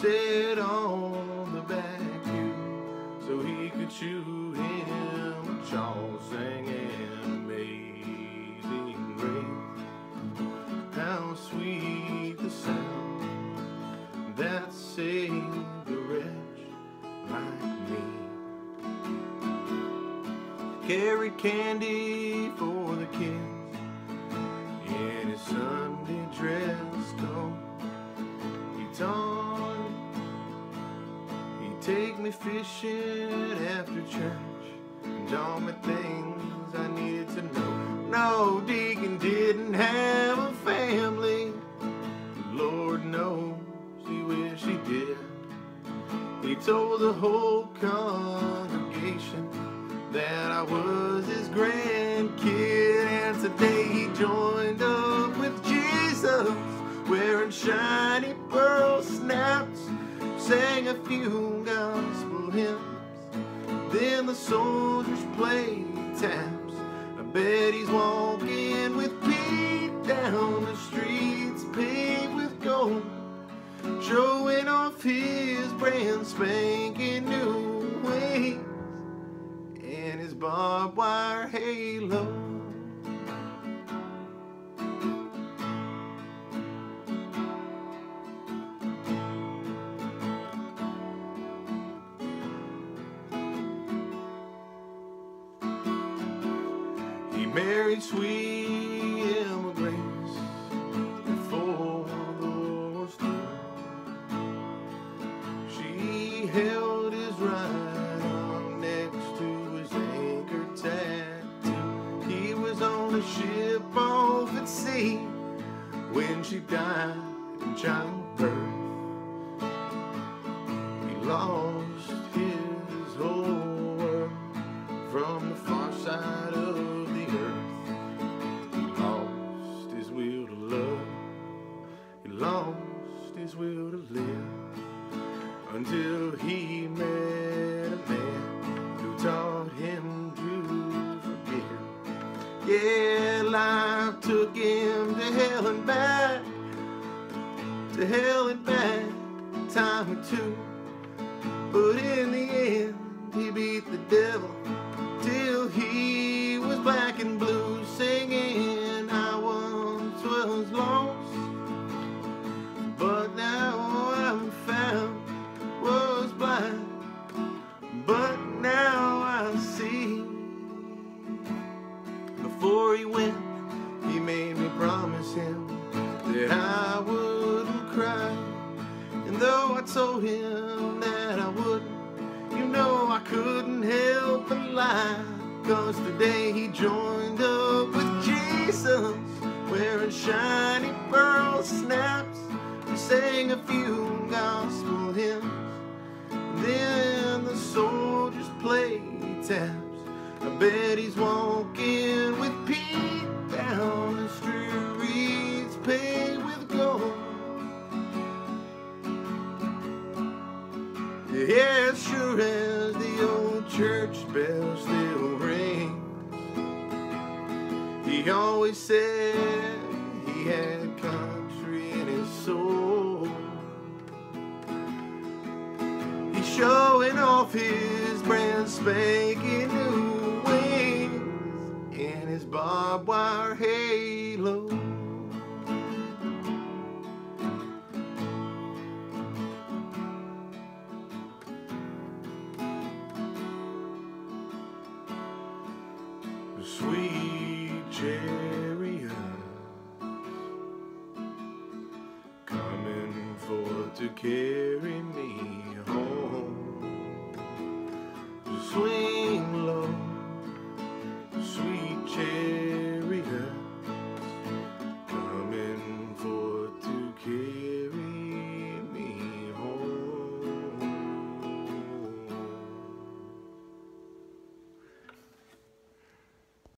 Said on the back pew, so he could chew him a chaw, singing Amazing Grace. How sweet the sound that saved a wretch like me. Carried candy for the kids me fishing after church and taught me things I needed to know. No, Deacon didn't have a family. Lord knows he wish he did. He told the whole congregation that I was his grandkid, and today he joined up with Jesus, wearing shiny pearl snaps, sang a few soldiers play taps. I bet he's walking with Pete down the streets paved with gold showing off his brand spanking new wings and his barbed wire halo. Married sweet Emma Grace before the war through. She held his right arm next to his anchor tattoo. He was on a ship off at sea when she died in childbirth. He lost his whole world from the far side of until he met a man who taught him to forgive. Yeah, life took him to hell and back, to hell and back, time or two. But in the end, he beat the devil till he was black and blue, blind, but now I see. Before he went, he made me promise him that I wouldn't cry. And though I told him that I wouldn't, you know I couldn't help but lie. Cause today he joined up with Jesus, wearing shiny pearl snaps. We sang a few gospel hymns. Taps. I bet he's walking with Pete down the streets paved with gold. Yeah, sure as the old church bell still rings. He always said he had country in his soul. He's showing off his spanking new wings in his barbed wire halo. Sweet chariot coming forth to carry me